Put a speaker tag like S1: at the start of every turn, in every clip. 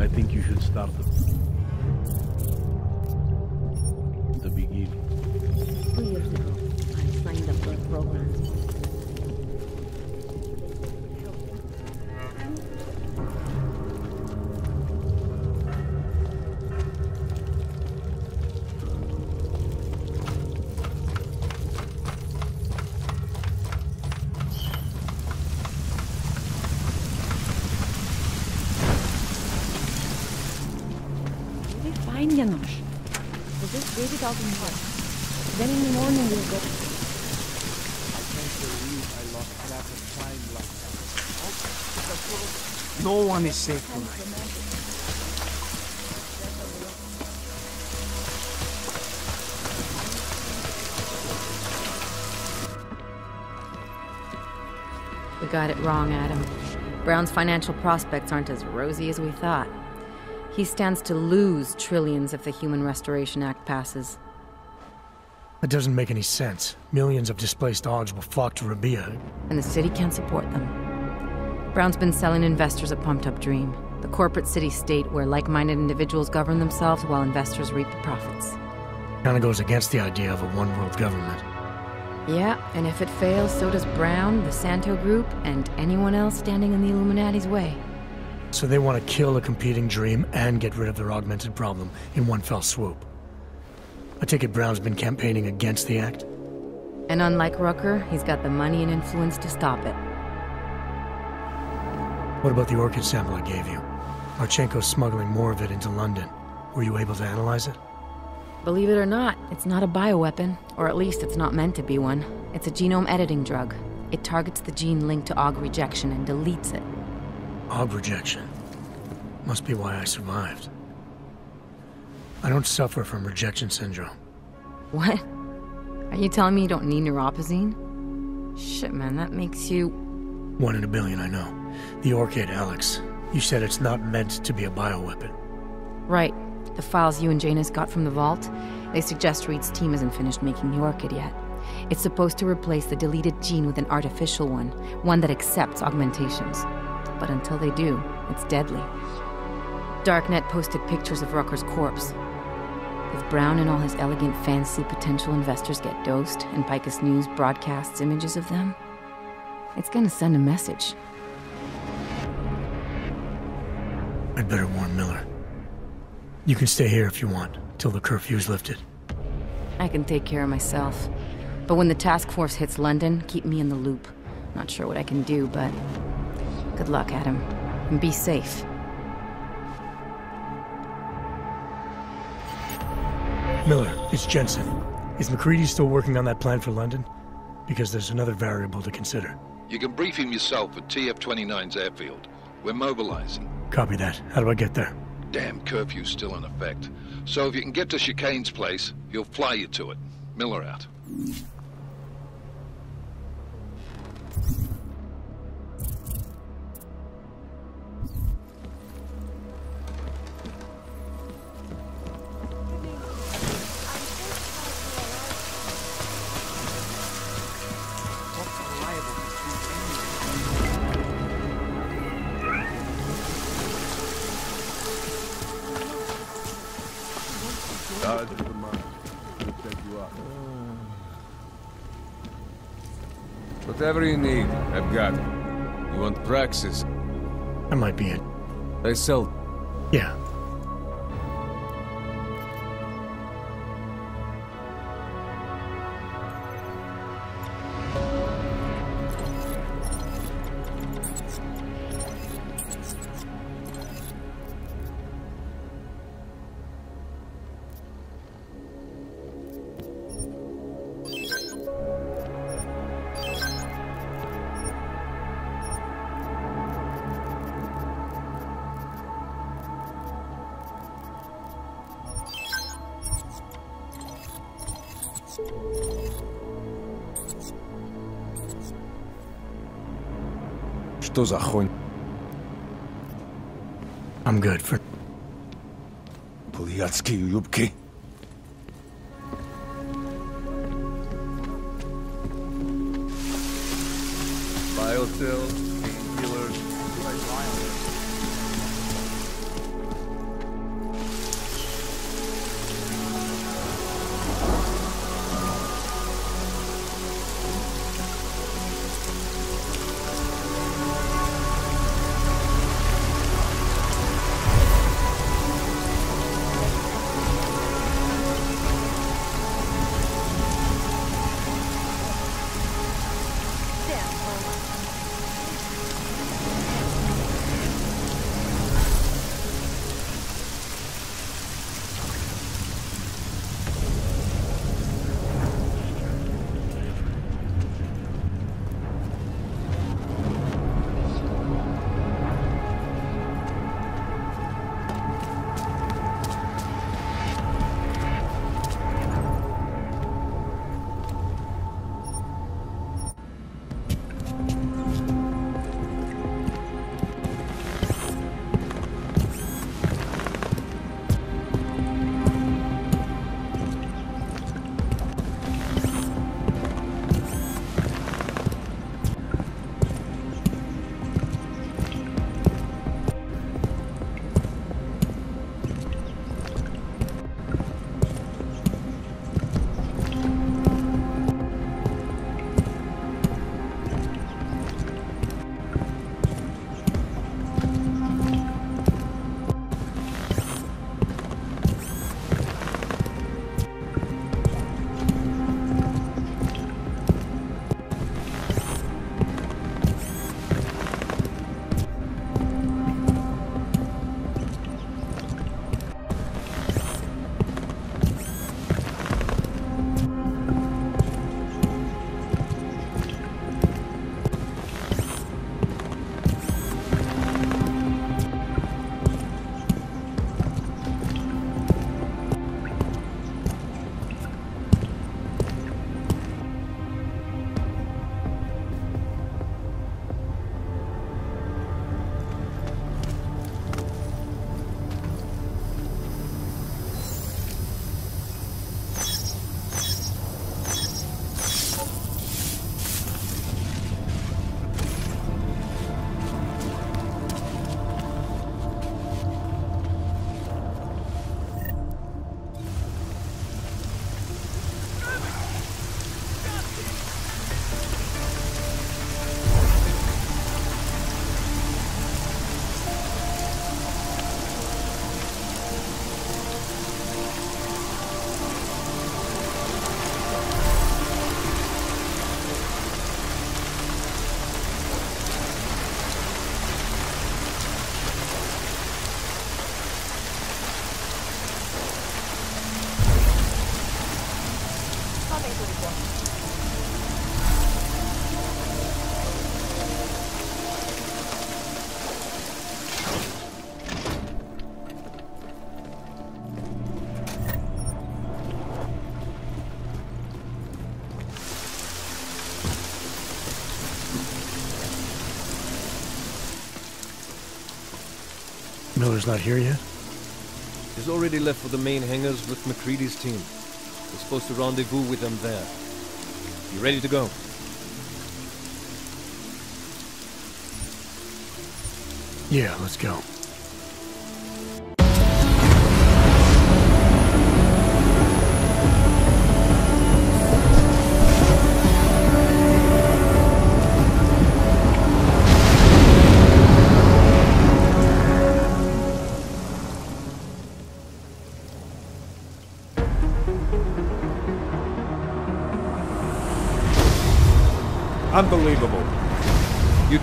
S1: I think you should start at
S2: got it wrong, Adam. Brown's financial prospects aren't as rosy as we thought. He stands to lose trillions if the Human Restoration Act passes.
S3: That doesn't make any sense. Millions of displaced Augs will flock to Rabi'ah.
S2: and the city can't support them. Brown's been selling investors a pumped up dream the corporate city state where like minded individuals govern themselves while investors reap the profits.
S3: Kinda goes against the idea of a one world government.
S2: Yeah, and if it fails, so does Brown, the Santeau Group, and anyone else standing in the Illuminati's way.
S3: So they want to kill a competing dream and get rid of their augmented problem in one fell swoop. I take it Brown's been campaigning against the act?
S2: And unlike Rucker, he's got the money and influence to stop it.
S3: What about the orchid sample I gave you? Marchenko's smuggling more of it into London. Were you able to analyze it?
S2: Believe it or not, it's not a bioweapon, or at least it's not meant to be one. It's a genome editing drug. It targets the gene linked to AUG rejection and deletes it.
S3: Aug rejection. Must be why I survived. I don't suffer from rejection syndrome.
S2: What? Are you telling me you don't need neuropozyne? Shit, man, that makes you.
S3: One in a billion, I know. The orchid, Alex. You said it's not meant to be a bioweapon.
S2: Right. The files you and Janus got from the vault, they suggest Reed's team hasn't finished making the orchid yet. It's supposed to replace the deleted gene with an artificial one, one that accepts augmentations. But until they do, it's deadly. Darknet posted pictures of Rucker's corpse. If Brown and all his elegant fancy potential investors get dosed, and Picus News broadcasts images of them, it's gonna send a message.
S3: I'd better warn Miller. You can stay here if you want, till the curfew's lifted.
S2: I can take care of myself. But when the task force hits London, keep me in the loop. Not sure what I can do, but good luck, Adam. And be safe.
S3: Miller, it's Jensen. Is MacReady still working on that plan for London? Because there's another variable to consider.
S4: You can brief him yourself at TF-29's airfield. We're mobilizing.
S3: Copy that. How do I get there?
S4: Damn curfew's still in effect. So if you can get to Chikane's place, he'll fly you to it. Miller out.
S5: Whatever you need, I've got it. You want Praxis?
S3: That might be it.
S5: I sell.
S3: Yeah.
S5: Что за хонь?
S3: I'm good for.
S5: Блядские юбки.
S3: Not here yet?
S6: He's already left for the main hangars with MacReady's team. We're supposed to rendezvous with them there. You ready to go?
S3: Yeah, let's go.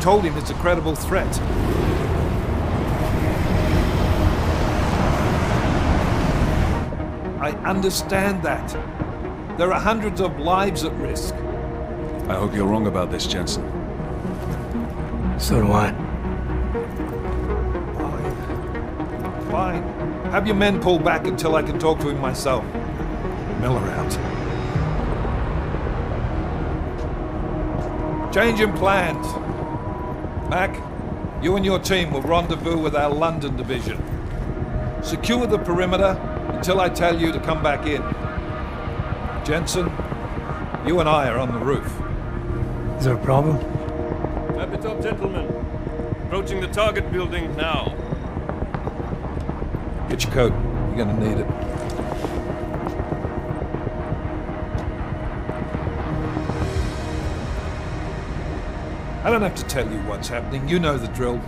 S7: Told him it's a credible threat. I understand that. There are hundreds of lives at risk.
S5: I hope you're wrong about this, Jensen.
S3: So do I.
S7: Fine. Fine. Have your men pull back until I can talk to him myself. Miller out. Change in plans. Mac, you and your team will rendezvous with our London division. Secure the perimeter until I tell you to come back in. Jensen, you and I are on the roof.
S3: Is there a problem?
S8: Wrap it up, gentlemen. Approaching the target building now.
S7: Get your coat. You're gonna need it. I don't have to tell you what's happening. You know the drill.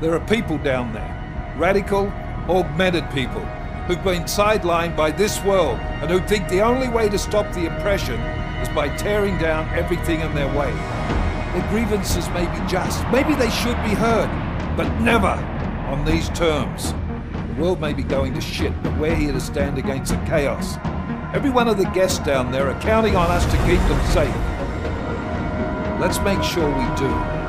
S7: There are people down there. Radical, augmented people who've been sidelined by this world and who think the only way to stop the oppression is by tearing down everything in their way. Their grievances may be just, maybe they should be heard, but never on these terms. The world may be going to shit, but we're here to stand against the chaos. Every one of the guests down there are counting on us to keep them safe. Let's make sure we do.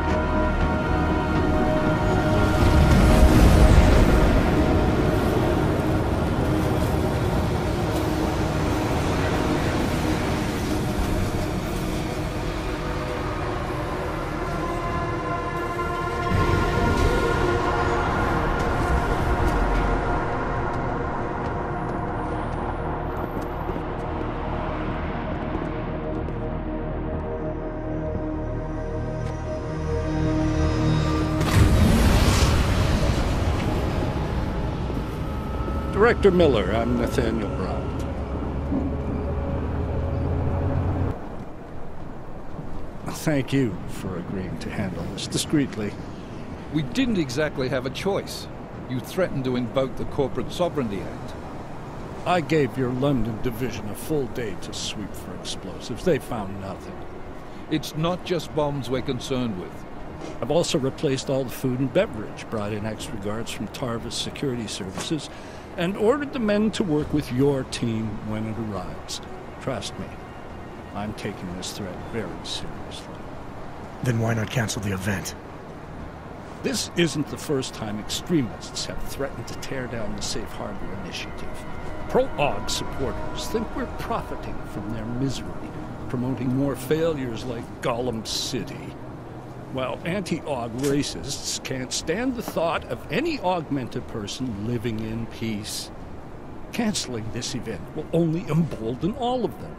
S9: Director Miller, I'm Nathaniel Brown. Thank you for agreeing to handle this discreetly.
S7: We didn't exactly have a choice. You threatened to invoke the Corporate Sovereignty Act.
S9: I gave your London division a full day to sweep for explosives. They found nothing.
S7: It's not just bombs we're concerned with.
S9: I've also replaced all the food and beverage, brought in extra guards from Tarvos Security Services, and ordered the men to work with your team when it arrives. Trust me, I'm taking this threat very seriously.
S3: Then why not cancel the event?
S9: This isn't the first time extremists have threatened to tear down the Safe Harbor Initiative. Pro-AUG supporters think we're profiting from their misery, promoting more failures like Golem City. While anti-AUG racists can't stand the thought of any augmented person living in peace. Canceling this event will only embolden all of them.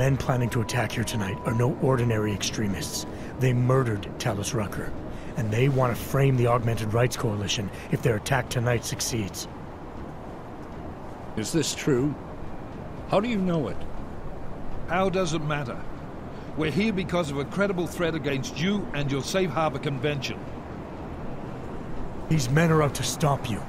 S3: Men planning to attack here tonight are no ordinary extremists. They murdered Talos Rucker, and they want to frame the Augmented Rights Coalition if their attack tonight succeeds.
S9: Is this true? How do you know it?
S7: How does it matter? We're here because of a credible threat against you and your Safe Harbor Convention.
S3: These men are out to stop you.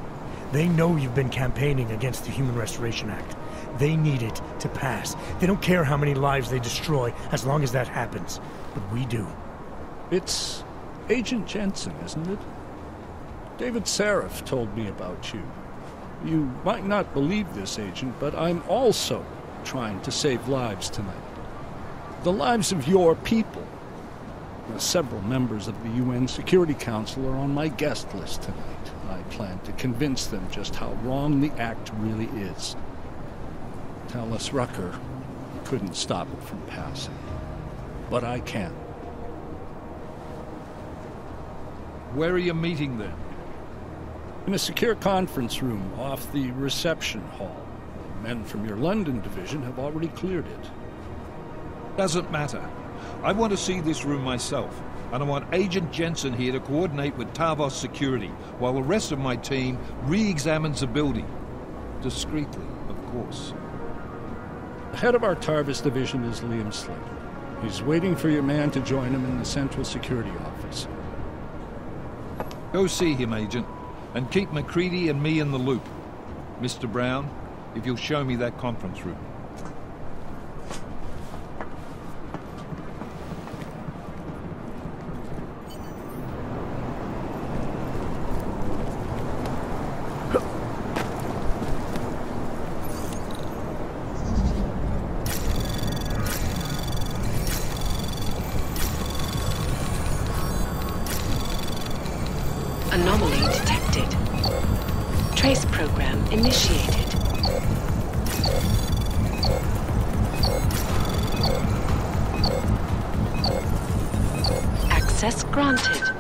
S3: They know you've been campaigning against the Human Restoration Act. They need it to pass. They don't care how many lives they destroy as long as that happens. But we do.
S9: It's Agent Jensen, isn't it? David Sarif told me about you. You might not believe this, Agent, but I'm also trying to save lives tonight. The lives of your people. Several members of the UN Security Council are on my guest list tonight. I plan to convince them just how wrong the act really is. Talos Rucker couldn't stop it from passing. But I can.
S7: Where are you meeting then?
S9: In a secure conference room off the reception hall. Men from your London division have already cleared it.
S7: Doesn't matter. I want to see this room myself, and I want Agent Jensen here to coordinate with Tarvos security, while the rest of my team re-examines the building. Discreetly, of course.
S9: The head of our Tarvos division is Liam Slater. He's waiting for your man to join him in the Central Security Office.
S7: Go see him, Agent, and keep MacReady and me in the loop. Mr. Brown, if you'll show me that conference room.
S10: Trace program initiated. Access granted.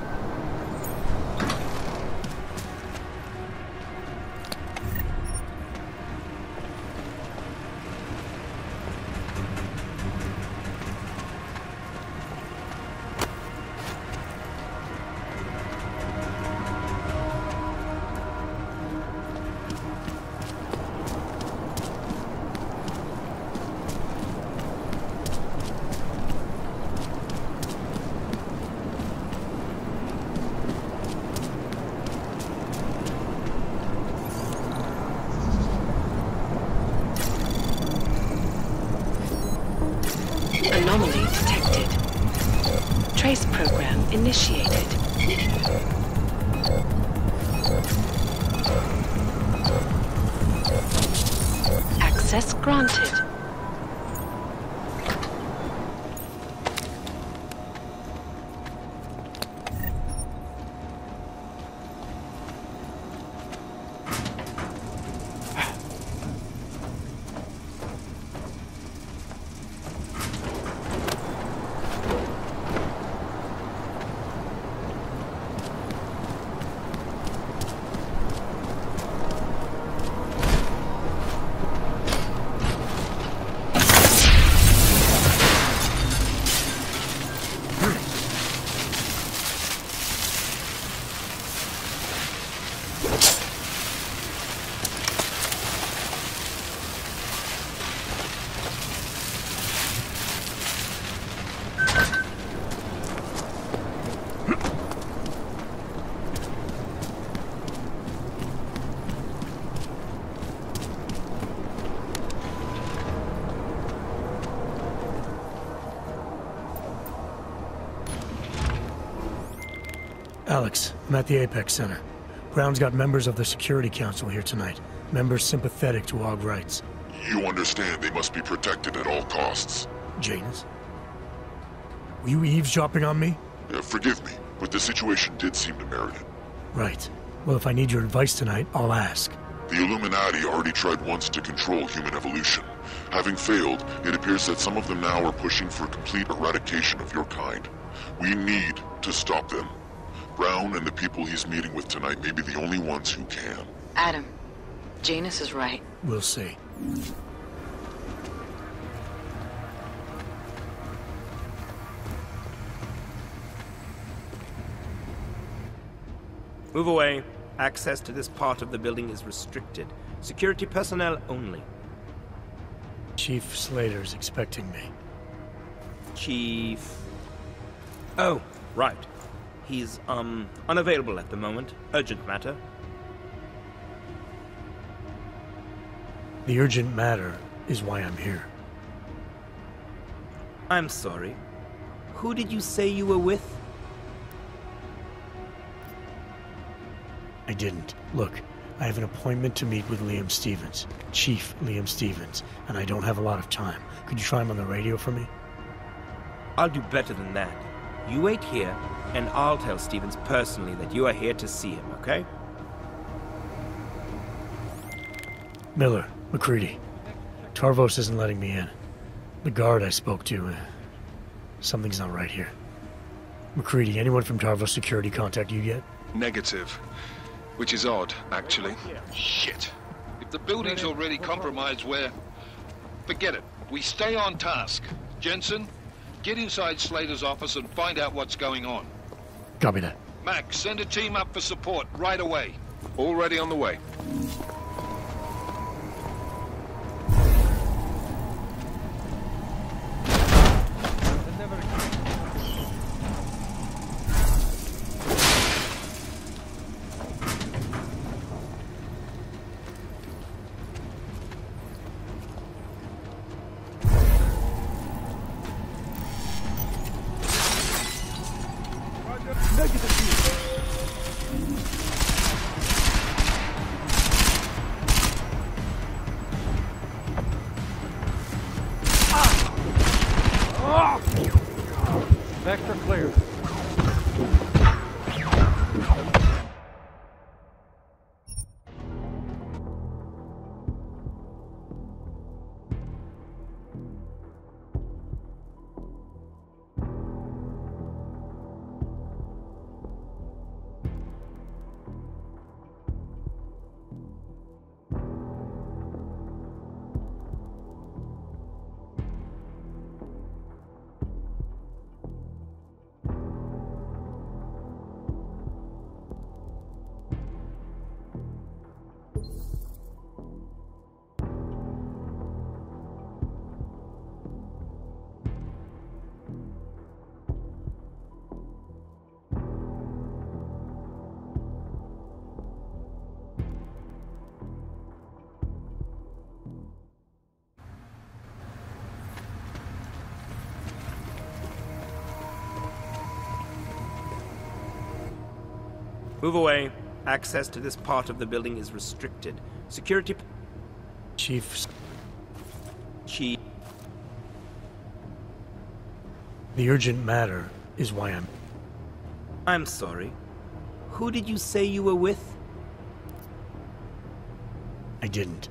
S3: Alex, I'm at the Apex Center. Brown's got members of the Security Council here tonight. Members sympathetic to AUG rights.
S11: You understand they must be protected at all costs.
S3: Janus? Were you eavesdropping on me?
S11: Uh, forgive me, but the situation did seem to merit it.
S3: Right. Well, if I need your advice tonight, I'll ask.
S11: The Illuminati already tried once to control human evolution. Having failed, it appears that some of them now are pushing for complete eradication of your kind. We need to stop them. Brown and the people he's meeting with tonight may be the only ones who can.
S2: Adam, Janus is right.
S3: We'll see.
S12: Move away. Access to this part of the building is restricted. Security personnel only.
S3: Chief Slater's expecting me.
S12: Chief... Oh, right. He's, um, unavailable at the moment. Urgent matter.
S3: The urgent matter is why I'm here.
S12: I'm sorry. Who did you say you were with?
S3: I didn't. Look, I have an appointment to meet with Liam Stevens, Chief Liam Stevens, and I don't have a lot of time. Could you try him on the radio for me?
S12: I'll do better than that. You wait here, and I'll tell Stevens personally that you are here to see him, okay?
S3: Miller, MacReady. Tarvos isn't letting me in. The guard I spoke to, uh, something's not right here. MacReady, anyone from Tarvos Security contact you yet?
S7: Negative. Which is odd, actually. Shit. If the building's already compromised, we're... Forget it. We stay on task. Jensen, get inside Slater's office and find out what's going on.
S3: Copy that.
S7: Max, send a team up for support right away. Already on the way.
S12: Move away. Access to this part of the building is restricted. Security...
S3: Chief...
S12: Chief...
S3: The urgent matter is why I'm...
S12: I'm sorry. Who did you say you were with?
S3: I didn't.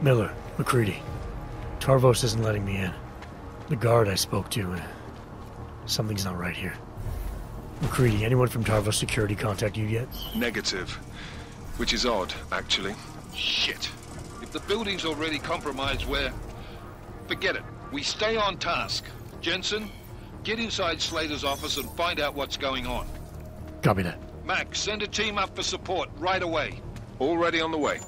S3: Miller, MacReady. Tarvos isn't letting me in. The guard I spoke to, uh, something's not right here. MacReady, anyone from Tarvos Security contact you yet?
S7: Negative. Which is odd, actually. Shit. If the building's already compromised, we're... Forget it. We stay on task. Jensen, get inside Slater's office and find out what's going on.
S3: Copy that.
S7: Max, send a team up for support right away. Already on the way.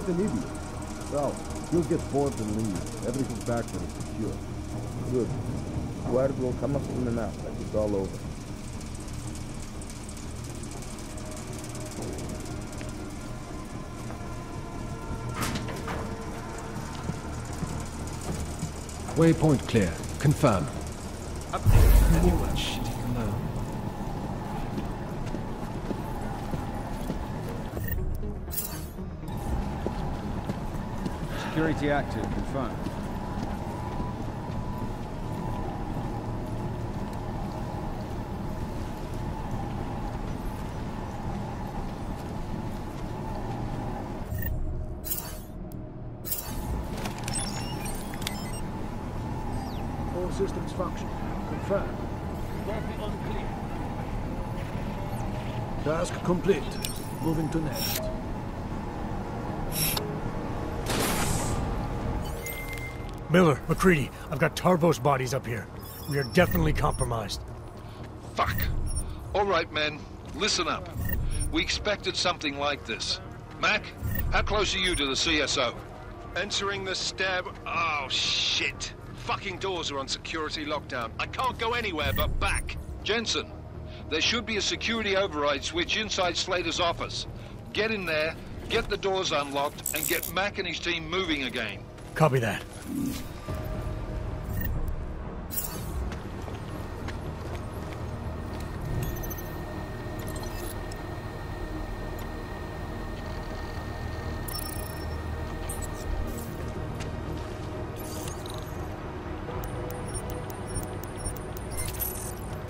S5: What an idiot. Well, you'll get bored and leave. Everything's back when it's secure.
S13: Good. Word will come up soon enough, like it's all over.
S14: Waypoint clear. Confirm.
S9: Anyone shitting
S15: Security active. Confirmed.
S16: All systems function. Confirmed. Task complete. Moving to next.
S3: Miller, MacReady, I've got Tarvos bodies up here. We are definitely compromised.
S7: Fuck. All right, men. Listen up. We expected something like this. Mac, how close are you to the CSO?
S8: Entering the stab. Oh, shit. Fucking doors are on security lockdown. I can't go anywhere but back.
S7: Jensen, there should be a security override switch inside Slater's office. Get in there, get the doors unlocked, and get Mac and his team moving again.
S3: Copy that.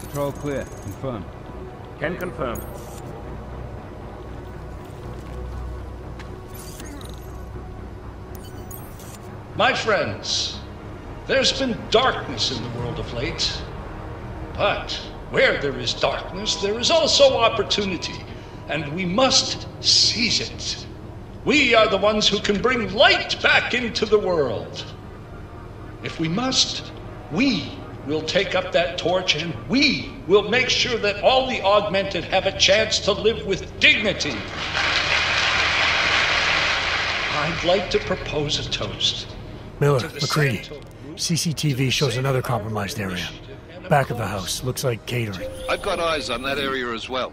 S15: Control clear. Confirmed.
S12: Can confirm.
S9: My friends, there's been darkness in the world of late. But where there is darkness, there is also opportunity, and we must seize it. We are the ones who can bring light back into the world. If we must, we will take up that torch and we will make sure that all the augmented have a chance to live with dignity. I'd like to propose a toast.
S3: Miller,
S9: To MacReady.
S3: CCTV shows another compromised area. Back of the house. Looks like catering.
S7: I've got eyes on that area as well.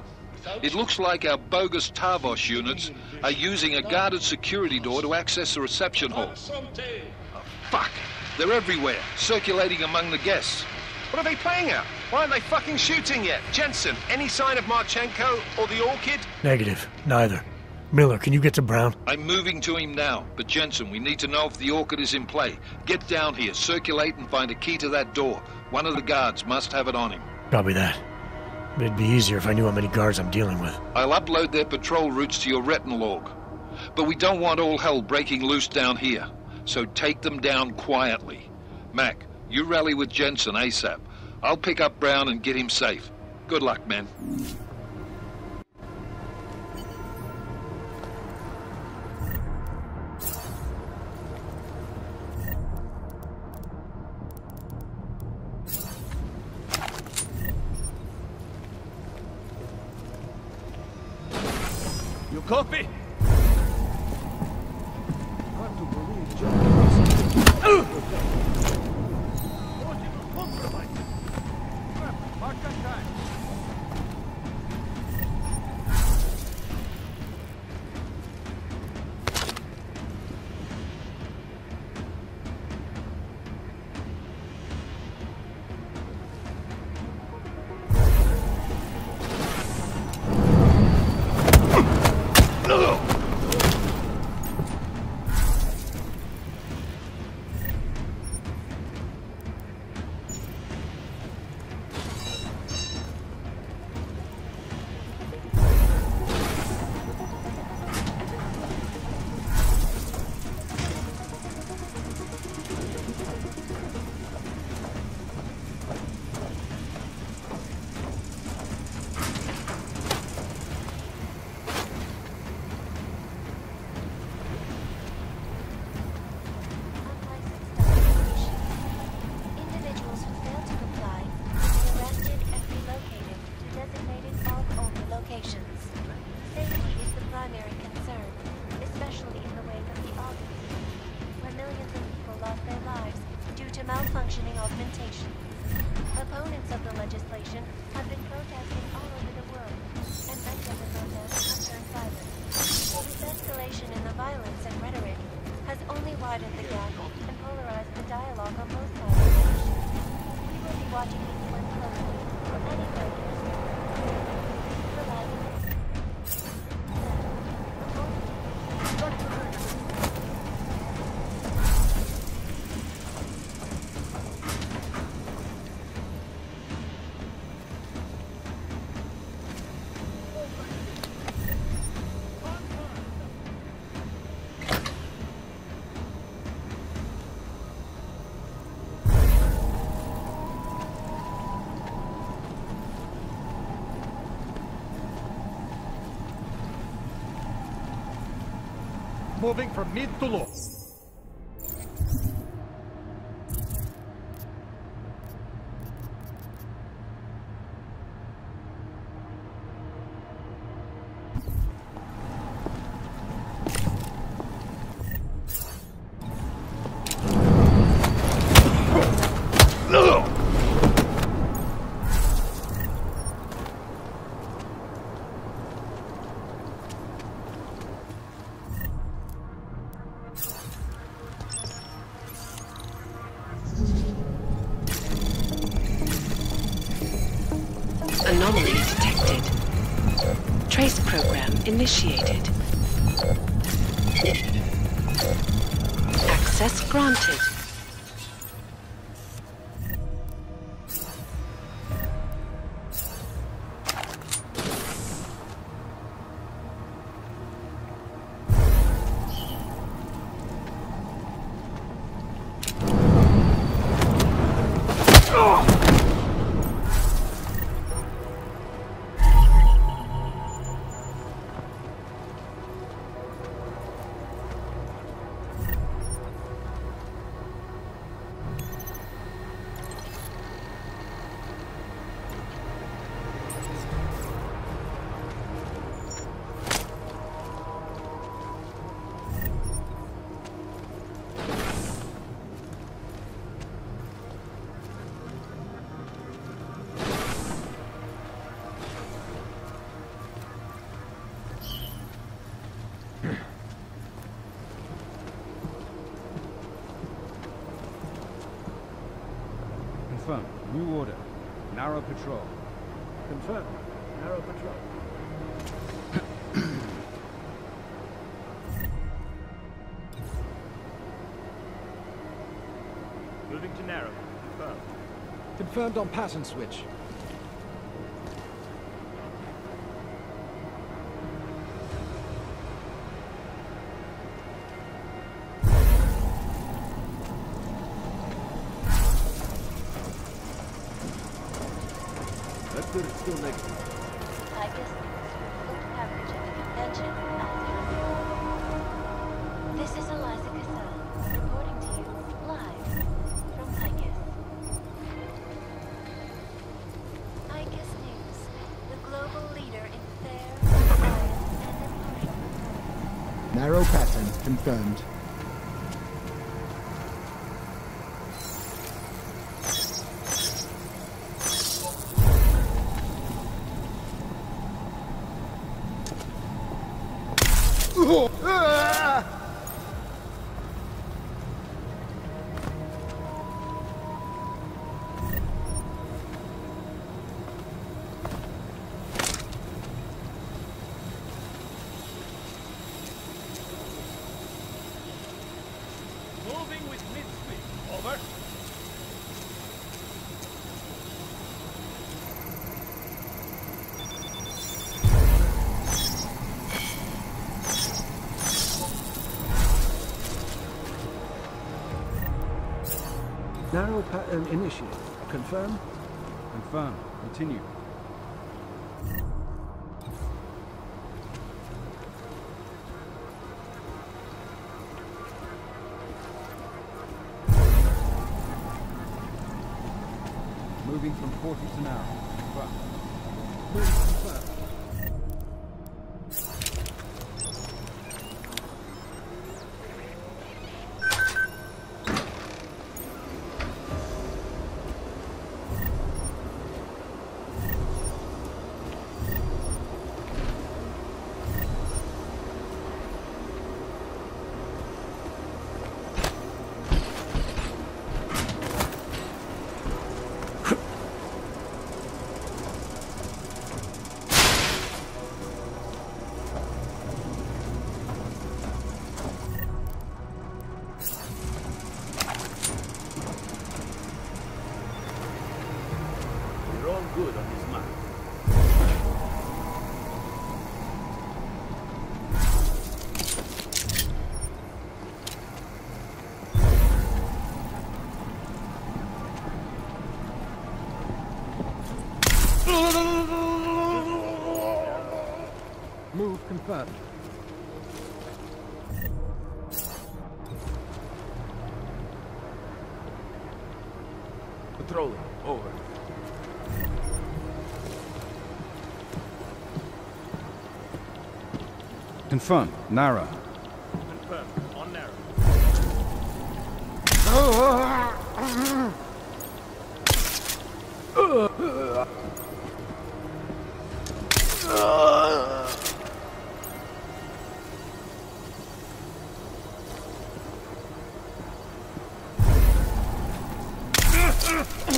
S7: It looks like our bogus Tarvos units are using a guarded security door to access the reception hall. Oh, fuck! They're everywhere, circulating among the guests.
S8: What are they playing at? Why aren't they fucking shooting yet? Jensen, any sign of Marchenko or the Orchid?
S3: Negative. Neither. Miller, can you get to Brown?
S7: I'm moving to him now, but Jensen, we need to know if the Orchid is in play. Get down here, circulate, and find a key to that door. One of the guards must have it on him.
S3: Copy that. It'd be easier if I knew how many guards I'm dealing with.
S7: I'll upload their patrol routes to your retinal log. But we don't want all hell breaking loose down here. So take them down quietly. Mac, you rally with Jensen ASAP. I'll pick up Brown and get him safe. Good luck, men.
S10: moving from mid to low.
S15: year. Narrow patrol.
S16: Confirmed. Narrow patrol.
S10: Moving to narrow. Confirmed.
S4: Confirmed on pattern switch.
S17: Signal pattern
S16: um, initiated. Confirm?
S15: Confirm. Continue. Moving from 40 to now.
S16: Confirmed.
S5: Patrolling. Over.
S15: Confirmed. Nara.
S10: Yeah.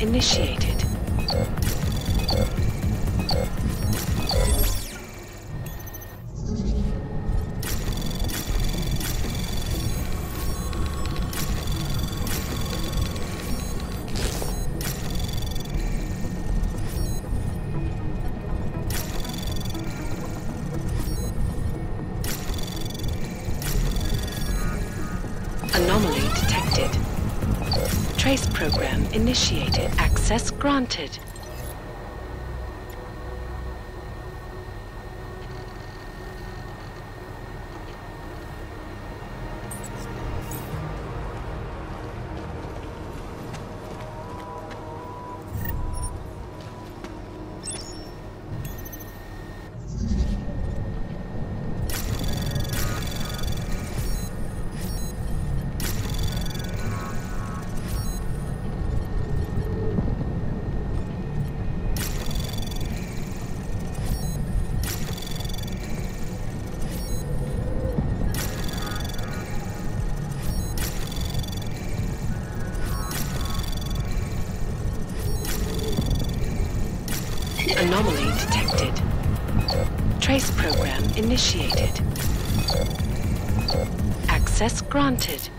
S10: Initiated. Granted. Initiated. Access granted.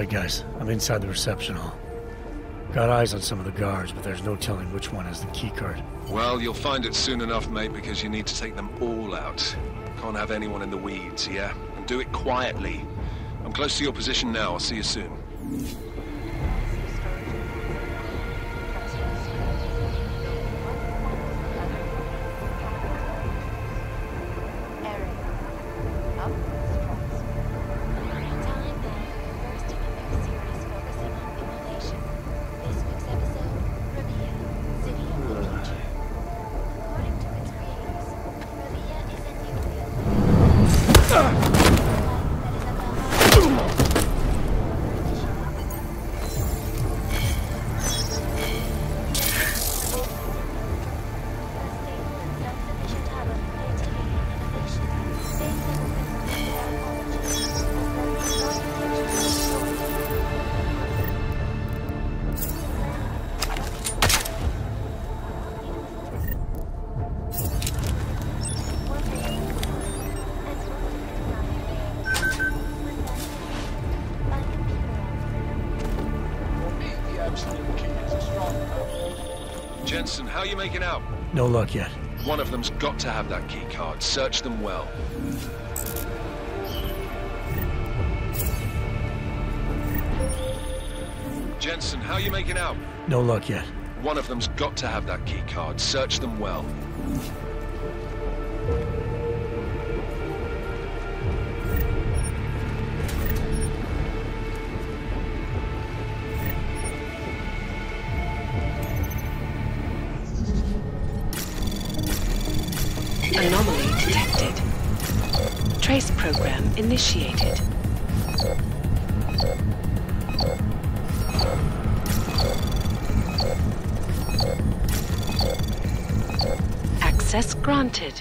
S3: Alright, guys. I'm inside the reception hall. Got eyes on some of the guards, but there's no telling which one has the keycard.
S4: Well, you'll find it soon enough, mate, because you need to take them all out. Can't have anyone in the weeds, yeah? And do it quietly. I'm close to your position now. I'll see you soon.
S3: No luck yet.
S4: One of them's got to have that key card. Search them well. Jensen, how you making out?
S3: No luck yet.
S4: One of them's got to have that key card. Search them well.
S10: Program initiated. Access granted.